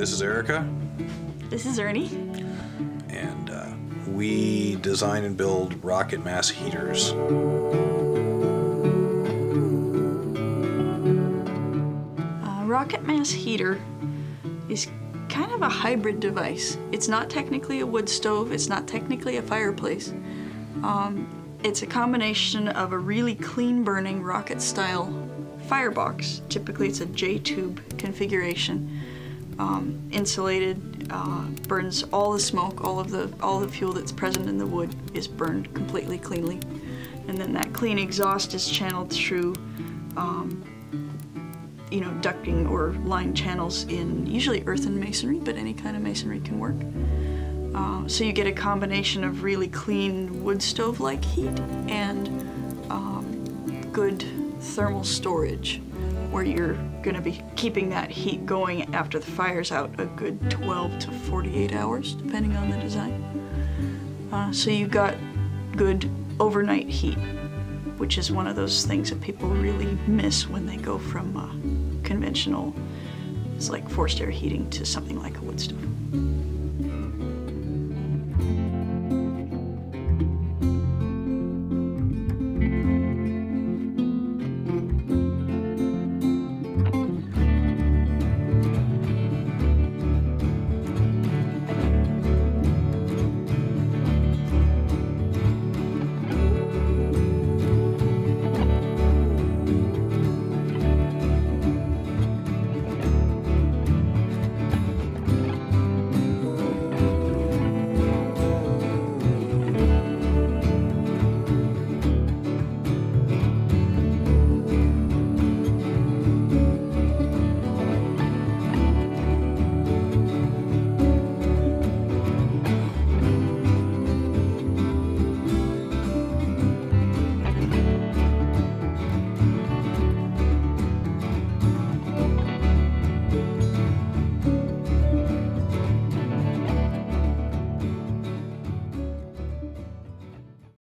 This is Erica, This is Ernie. and uh, we design and build rocket mass heaters. A rocket mass heater is kind of a hybrid device. It's not technically a wood stove, it's not technically a fireplace. Um, it's a combination of a really clean burning rocket style firebox. Typically, it's a J tube configuration. Um, insulated, uh, burns all the smoke, all of the all the fuel that's present in the wood is burned completely cleanly, and then that clean exhaust is channeled through um, you know, ducting or line channels in usually earthen masonry, but any kind of masonry can work. Uh, so you get a combination of really clean wood stove-like heat and um, good thermal storage, where you're going to be keeping that heat going after the fire's out a good 12 to 48 hours, depending on the design. Uh, so you've got good overnight heat, which is one of those things that people really miss when they go from uh, conventional, it's like forced air heating to something like a wood stove.